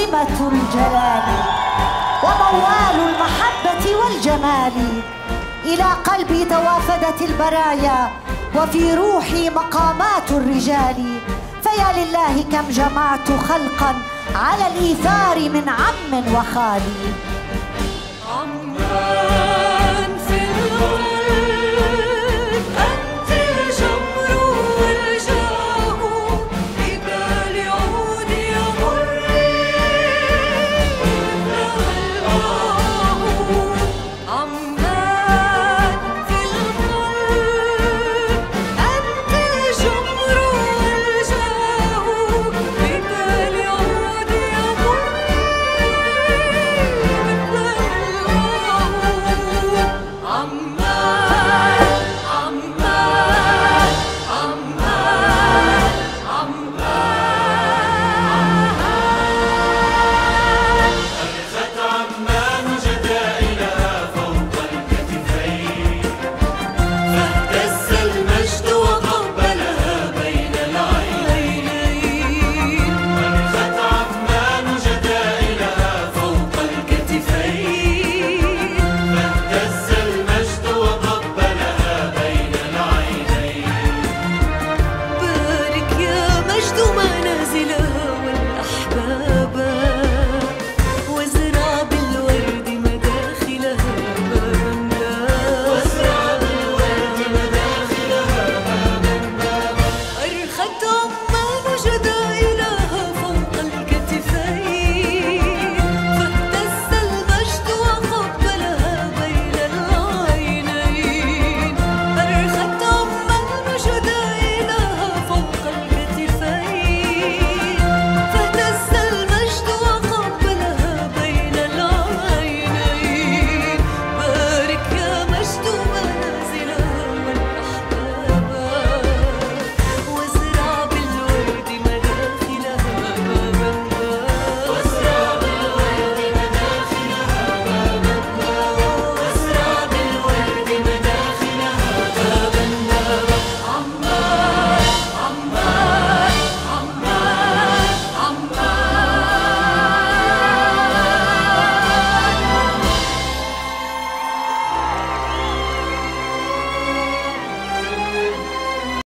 عاصمة الجلال وموال المحبة والجمال إلى قلبي توافدت البرايا وفي روحي مقامات الرجال فيا لله كم جمعت خلقا على الإيثار من عم وخالي